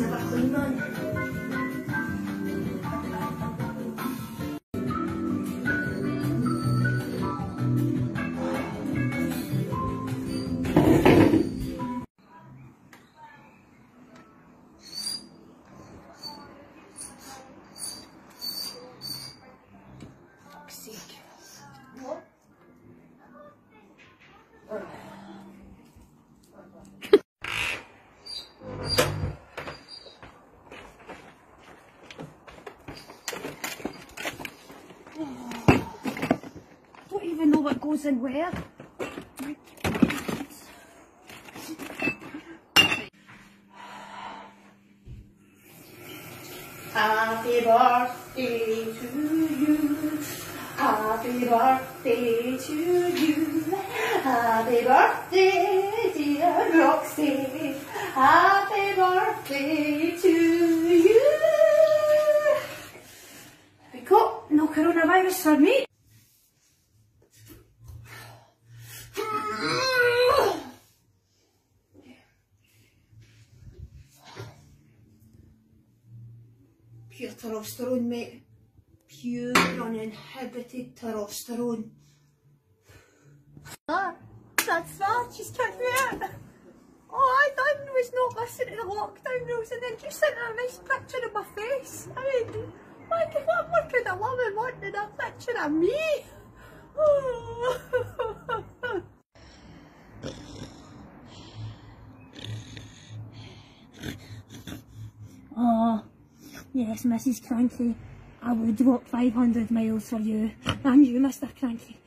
It's never going on. Don't even know what goes in where. Happy birthday to you. Happy birthday to you. Happy birthday, dear Roxy. Happy birthday no coronavirus for me. Pure testosterone, mate. Pure uninhibited testosterone. Ah, that's that. She's kicked me out. All I done was not listen to the lockdown rules and then just sent her a nice picture of my face. I mean, like, what more could a woman want than a of me? Oh, yes, Mrs. Cranky. I would walk 500 miles for you. And you, Mr. Cranky.